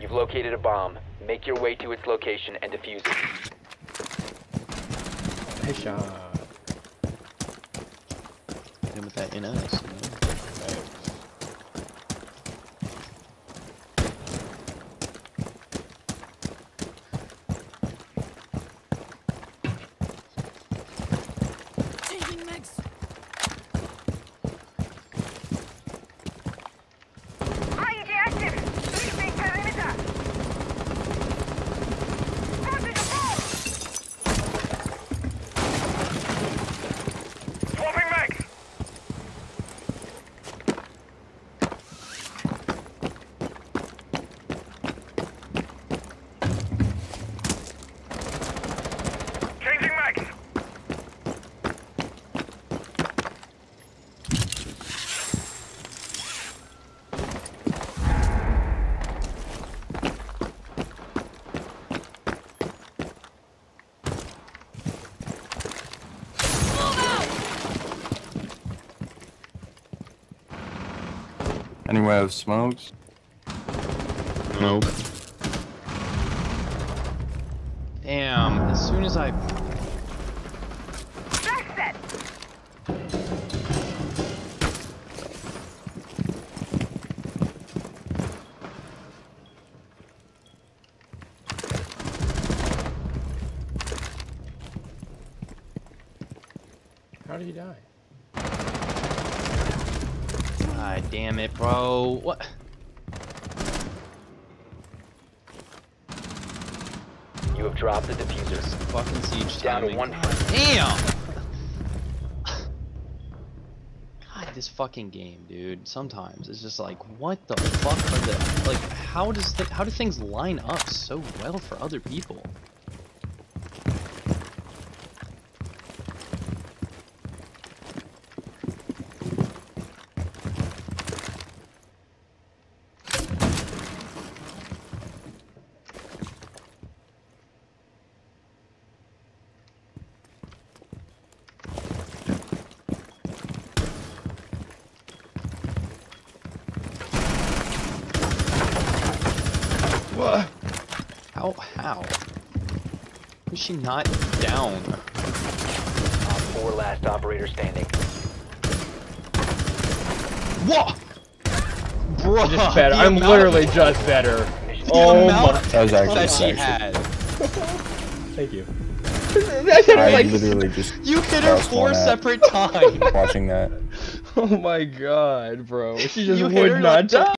You've located a bomb. Make your way to its location and defuse it. Headshot. Hit him with that NS. Anywhere with smokes? Nope. Damn, as soon as I Flash. How did he die? God damn it, bro. What? You have dropped the defuser. Fucking siege Down to timing. one Damn! God, this fucking game, dude. Sometimes it's just like, what the fuck are the like? How does th how do things line up so well for other people? What? How? How? Is she not down? Op four last operator standing. What? Bro, Just better. I'm literally just better. The Oh my- That was actually that she sexy. had. Thank you. I said I like. literally just You hit her four separate times. watching that. Oh my god, bro. She just You would not like die.